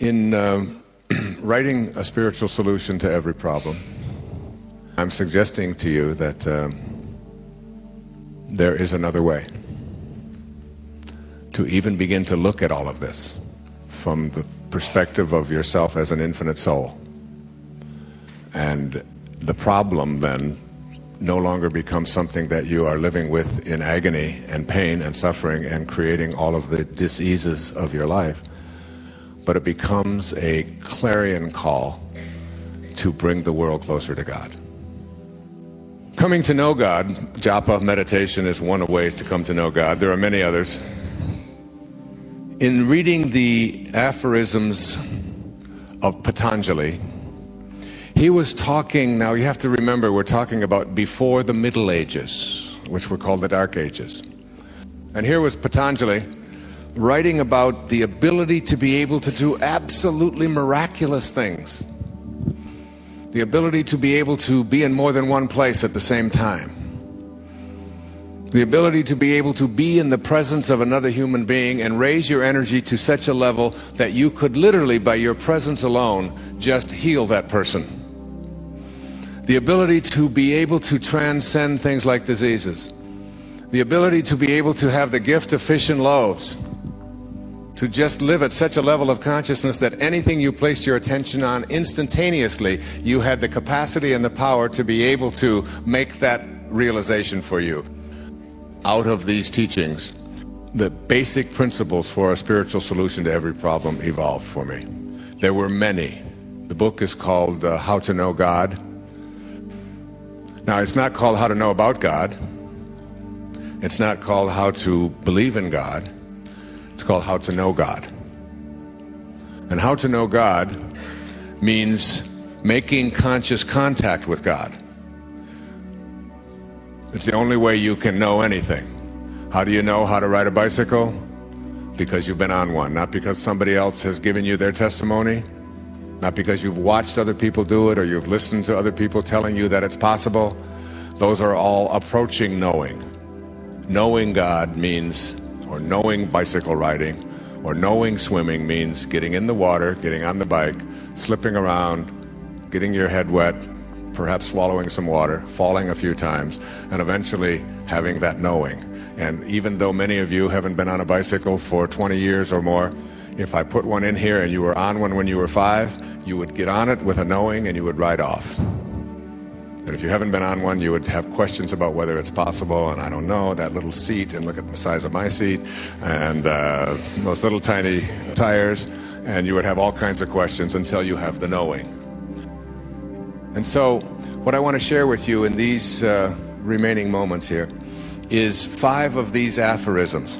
In uh, writing a spiritual solution to every problem, I'm suggesting to you that um, there is another way to even begin to look at all of this from the perspective of yourself as an infinite soul. And the problem then no longer becomes something that you are living with in agony and pain and suffering and creating all of the diseases of your life, but it becomes a clarion call to bring the world closer to God. Coming to know God, japa meditation is one of ways to come to know God. There are many others. In reading the aphorisms of Patanjali, he was talking, now you have to remember, we're talking about before the Middle Ages, which were called the Dark Ages. And here was Patanjali writing about the ability to be able to do absolutely miraculous things, the ability to be able to be in more than one place at the same time the ability to be able to be in the presence of another human being and raise your energy to such a level that you could literally, by your presence alone, just heal that person. The ability to be able to transcend things like diseases. The ability to be able to have the gift of fish and loaves. To just live at such a level of consciousness that anything you placed your attention on instantaneously, you had the capacity and the power to be able to make that realization for you out of these teachings, the basic principles for a spiritual solution to every problem evolved for me. There were many. The book is called uh, How to Know God. Now, it's not called How to Know About God. It's not called How to Believe in God. Called How to Know God. And How to Know God means making conscious contact with God. It's the only way you can know anything. How do you know how to ride a bicycle? Because you've been on one, not because somebody else has given you their testimony, not because you've watched other people do it or you've listened to other people telling you that it's possible. Those are all approaching knowing. Knowing God means, or knowing bicycle riding, or knowing swimming means getting in the water, getting on the bike, slipping around, getting your head wet, perhaps swallowing some water, falling a few times, and eventually having that knowing. And even though many of you haven't been on a bicycle for 20 years or more, if I put one in here and you were on one when you were five, you would get on it with a knowing and you would ride off. And if you haven't been on one, you would have questions about whether it's possible. And I don't know, that little seat, and look at the size of my seat, and uh, those little tiny tires. And you would have all kinds of questions until you have the knowing. And so, what I want to share with you in these uh, remaining moments here is five of these aphorisms.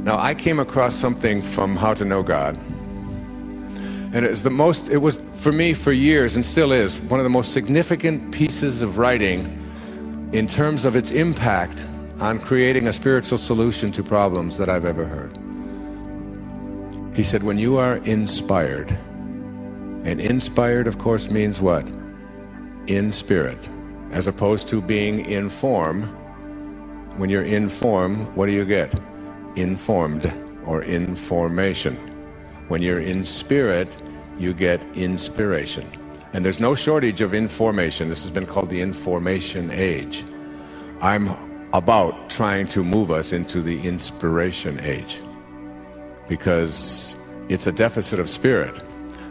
Now, I came across something from How to Know God. And it was the most, it was for me for years and still is one of the most significant pieces of writing in terms of its impact on creating a spiritual solution to problems that I've ever heard. He said, When you are inspired, and inspired, of course, means what? In spirit, as opposed to being in form. When you're in form, what do you get? Informed or information. When you're in spirit, you get inspiration. And there's no shortage of information. This has been called the information age. I'm about trying to move us into the inspiration age because it's a deficit of spirit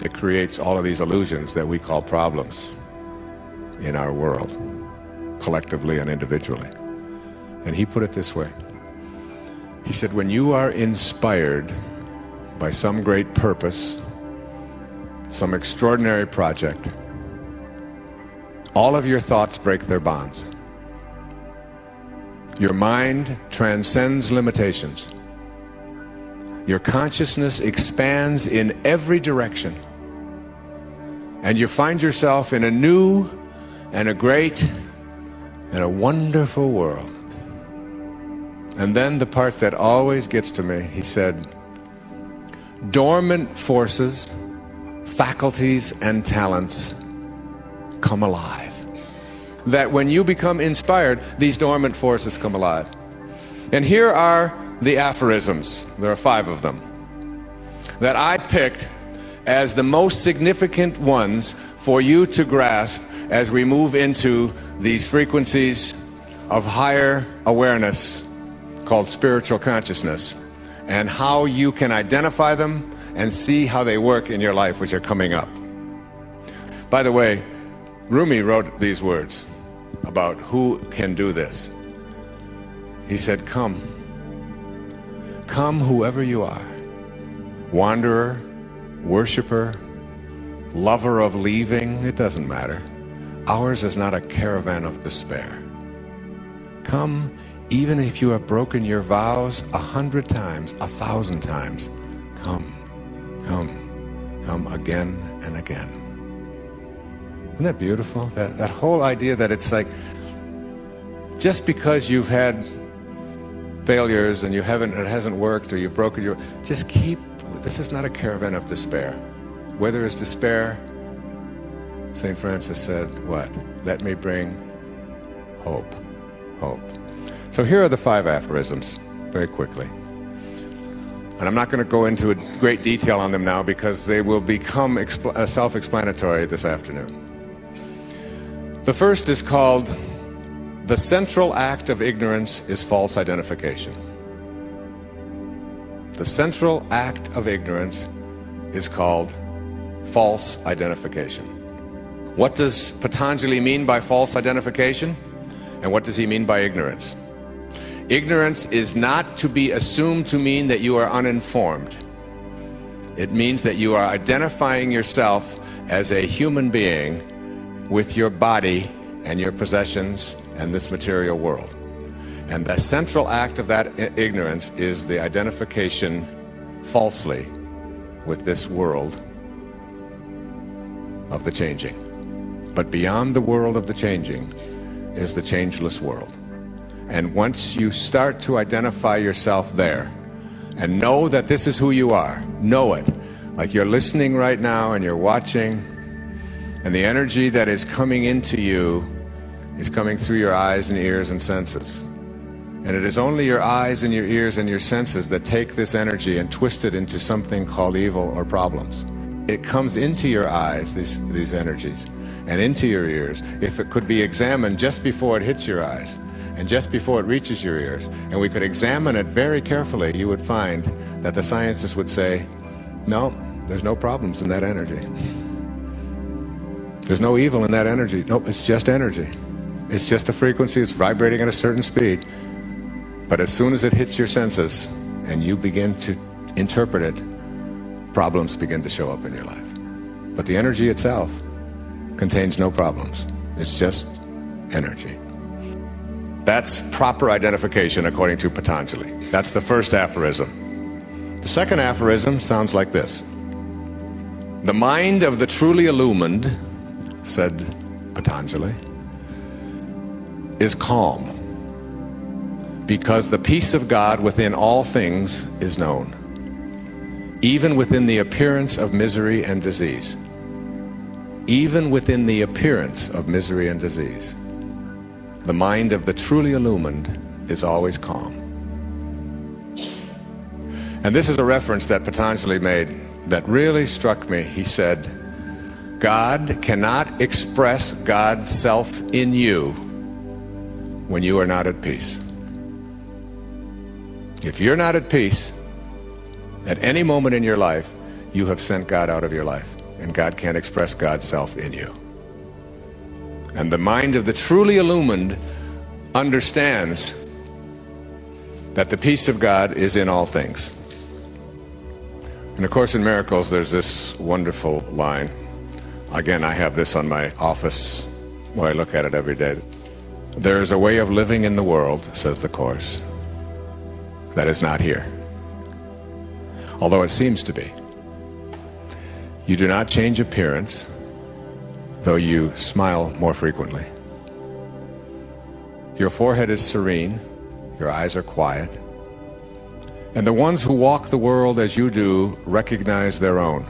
that creates all of these illusions that we call problems in our world, collectively and individually. And he put it this way He said, When you are inspired by some great purpose, some extraordinary project, all of your thoughts break their bonds. Your mind transcends limitations. Your consciousness expands in every direction. And you find yourself in a new and a great and a wonderful world. And then the part that always gets to me, he said, dormant forces, faculties, and talents come alive. That when you become inspired, these dormant forces come alive. And here are the aphorisms. There are five of them that I picked as the most significant ones for you to grasp as we move into these frequencies of higher awareness called spiritual consciousness and how you can identify them and see how they work in your life, which are coming up. By the way, Rumi wrote these words about who can do this. He said, Come. Come, whoever you are wanderer, worshiper, lover of leaving, it doesn't matter. Ours is not a caravan of despair. Come, even if you have broken your vows a hundred times, a thousand times. Come, come, come again and again. Isn't that beautiful? That, that whole idea that it's like just because you've had failures and you haven't it hasn't worked or you've broken your just keep this is not a caravan of despair where there is despair st francis said what let me bring hope hope so here are the five aphorisms very quickly and i'm not going to go into great detail on them now because they will become expl- uh, self-explanatory this afternoon the first is called the central act of ignorance is false identification. The central act of ignorance is called false identification. What does Patanjali mean by false identification? And what does he mean by ignorance? Ignorance is not to be assumed to mean that you are uninformed. It means that you are identifying yourself as a human being with your body and your possessions and this material world. And the central act of that ignorance is the identification falsely with this world of the changing. But beyond the world of the changing is the changeless world. And once you start to identify yourself there and know that this is who you are, know it. Like you're listening right now and you're watching, and the energy that is coming into you is coming through your eyes and ears and senses. And it is only your eyes and your ears and your senses that take this energy and twist it into something called evil or problems. It comes into your eyes, these, these energies, and into your ears. If it could be examined just before it hits your eyes and just before it reaches your ears, and we could examine it very carefully, you would find that the scientists would say, no, there's no problems in that energy. There's no evil in that energy. Nope, it's just energy. It's just a frequency, it's vibrating at a certain speed. But as soon as it hits your senses and you begin to interpret it, problems begin to show up in your life. But the energy itself contains no problems, it's just energy. That's proper identification according to Patanjali. That's the first aphorism. The second aphorism sounds like this The mind of the truly illumined, said Patanjali, is calm because the peace of God within all things is known, even within the appearance of misery and disease. Even within the appearance of misery and disease, the mind of the truly illumined is always calm. And this is a reference that Patanjali made that really struck me. He said, God cannot express God's self in you when you are not at peace. If you're not at peace, at any moment in your life, you have sent God out of your life, and God can't express God's self in you. And the mind of the truly illumined understands that the peace of God is in all things. And of course, in miracles, there's this wonderful line. Again, I have this on my office where I look at it every day. There is a way of living in the world, says the Course, that is not here. Although it seems to be. You do not change appearance, though you smile more frequently. Your forehead is serene, your eyes are quiet, and the ones who walk the world as you do recognize their own.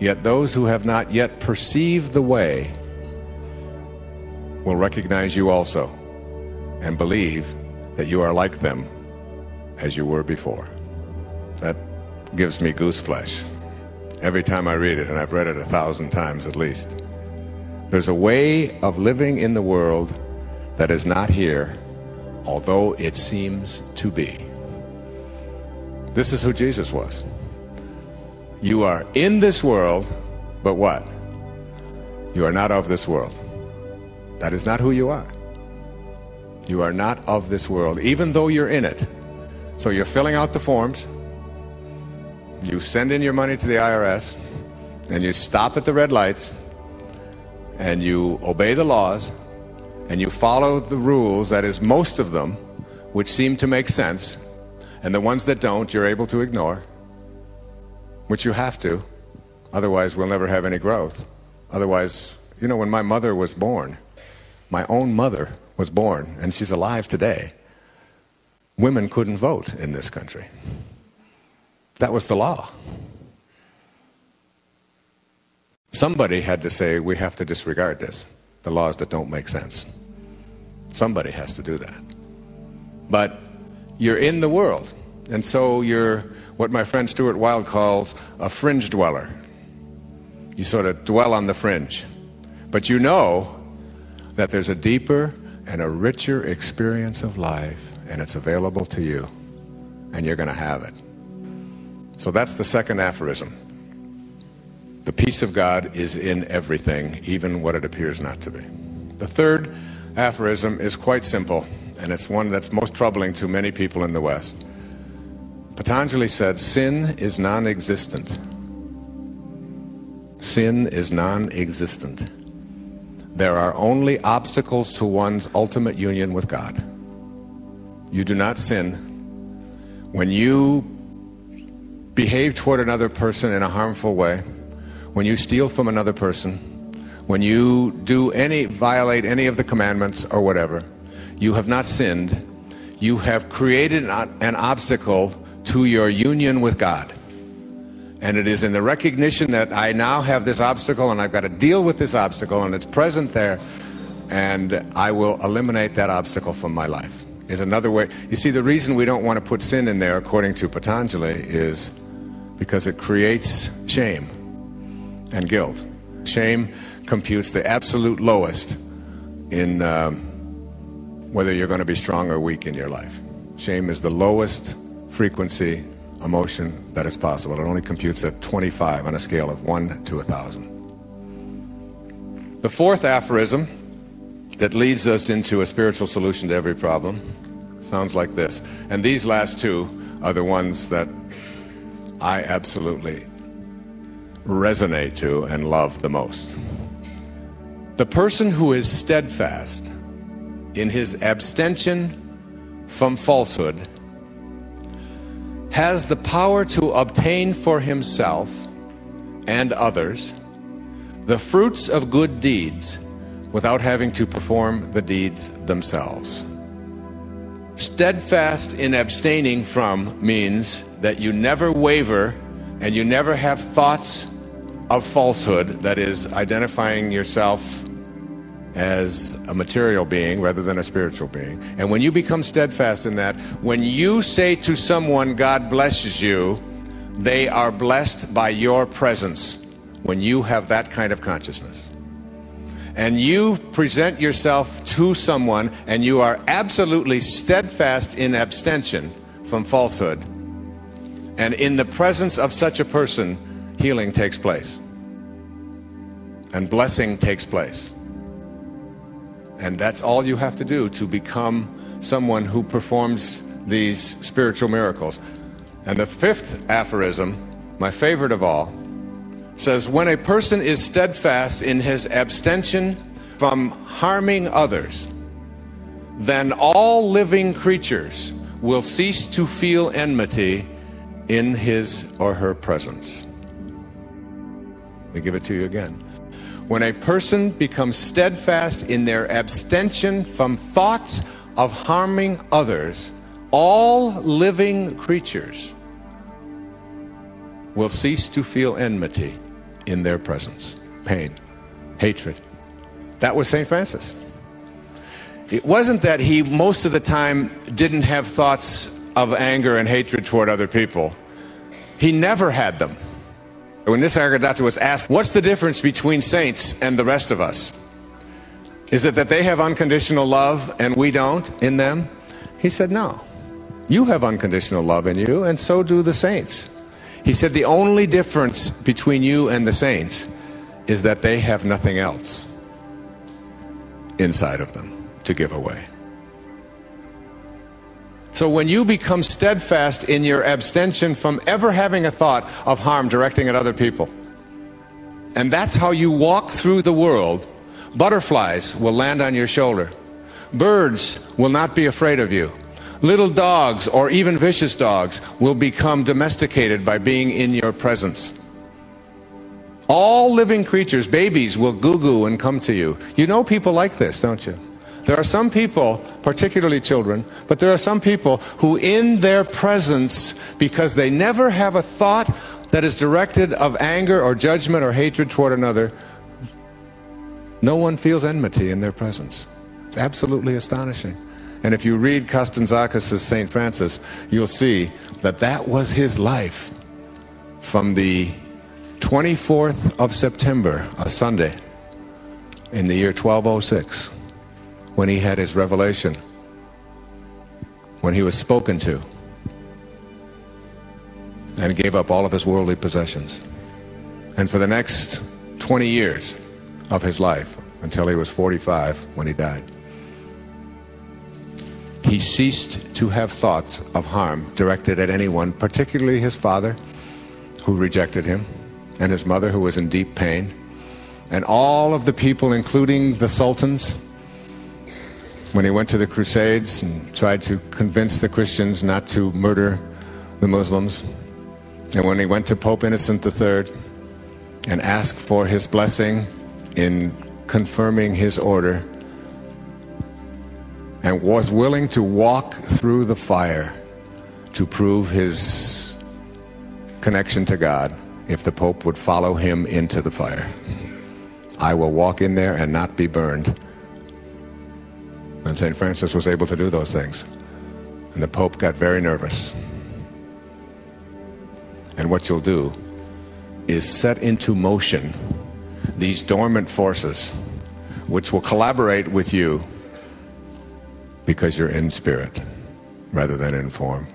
Yet those who have not yet perceived the way will recognize you also and believe that you are like them as you were before. That gives me goose flesh. Every time I read it, and I've read it a thousand times at least. There's a way of living in the world that is not here, although it seems to be. This is who Jesus was. You are in this world, but what? You are not of this world. That is not who you are. You are not of this world, even though you're in it. So you're filling out the forms, you send in your money to the IRS, and you stop at the red lights, and you obey the laws, and you follow the rules, that is, most of them, which seem to make sense, and the ones that don't, you're able to ignore, which you have to. Otherwise, we'll never have any growth. Otherwise, you know, when my mother was born, my own mother was born, and she's alive today, women couldn't vote in this country. That was the law. Somebody had to say, we have to disregard this, the laws that don't make sense. Somebody has to do that. But you're in the world, and so you're what my friend Stuart Wilde calls a fringe dweller. You sort of dwell on the fringe. But you know that there's a deeper and a richer experience of life, and it's available to you, and you're going to have it. So that's the second aphorism. The peace of God is in everything, even what it appears not to be. The third aphorism is quite simple, and it's one that's most troubling to many people in the West. Patanjali said, Sin is non existent. Sin is non existent. There are only obstacles to one's ultimate union with God. You do not sin. When you behave toward another person in a harmful way, when you steal from another person, when you do any violate any of the commandments or whatever, you have not sinned. You have created an obstacle to your union with God. And it is in the recognition that I now have this obstacle and I've got to deal with this obstacle and it's present there and I will eliminate that obstacle from my life. Is another way. You see, the reason we don't want to put sin in there, according to Patanjali, is because it creates shame and guilt. Shame computes the absolute lowest in um, whether you're going to be strong or weak in your life. Shame is the lowest frequency emotion that is possible. It only computes at 25 on a scale of 1 to 1,000. The fourth aphorism that leads us into a spiritual solution to every problem sounds like this. And these last two are the ones that I absolutely resonate to and love the most. The person who is steadfast in his abstention from falsehood has the power to obtain for himself and others the fruits of good deeds without having to perform the deeds themselves. Steadfast in abstaining from means that you never waver and you never have thoughts of falsehood, that is, identifying yourself as a material being rather than a spiritual being. And when you become steadfast in that, when you say to someone, God blesses you, they are blessed by your presence when you have that kind of consciousness. And you present yourself to someone and you are absolutely steadfast in abstention from falsehood. And in the presence of such a person, healing takes place and blessing takes place. And that's all you have to do to become someone who performs these spiritual miracles. And the fifth aphorism, my favorite of all, says when a person is steadfast in his abstention from harming others, then all living creatures will cease to feel enmity in his or her presence. Let me give it to you again. When a person becomes steadfast in their abstention from thoughts of harming others, all living creatures will cease to feel enmity in their presence, pain, hatred. That was St. Francis. It wasn't that he, most of the time, didn't have thoughts of anger and hatred toward other people. He never had them. When this Nisargadatta was asked, What's the difference between saints and the rest of us? Is it that they have unconditional love and we don't in them? He said, No. You have unconditional love in you, and so do the saints. He said, The only difference between you and the saints is that they have nothing else inside of them to give away. So when you become steadfast in your abstention from ever having a thought of harm directing at other people, and that's how you walk through the world, butterflies will land on your shoulder. Birds will not be afraid of you. Little dogs, or even vicious dogs, will become domesticated by being in your presence. All living creatures, babies, will goo goo and come to you. You know people like this, don't you? There are some people, particularly children, but there are some people who, in their presence, because they never have a thought that is directed of anger or judgment or hatred toward another, no one feels enmity in their presence. It's absolutely astonishing. And if you read Kazantzakis' St. Francis, you'll see that that was his life from the 24th of September, a Sunday, in the year 1206 when he had his revelation, when he was spoken to, and gave up all of his worldly possessions. And for the next 20 years of his life, until he was 45 when he died, he ceased to have thoughts of harm directed at anyone, particularly his father, who rejected him, and his mother, who was in deep pain, and all of the people, including the sultans. When he went to the Crusades and tried to convince the Christians not to murder the Muslims, and when he went to Pope Innocent III and asked for his blessing in confirming his order, and was willing to walk through the fire to prove his connection to God if the Pope would follow him into the fire. I will walk in there and not be burned and St. Francis was able to do those things. And the Pope got very nervous. And what you'll do is set into motion these dormant forces which will collaborate with you because you're in spirit rather than in form.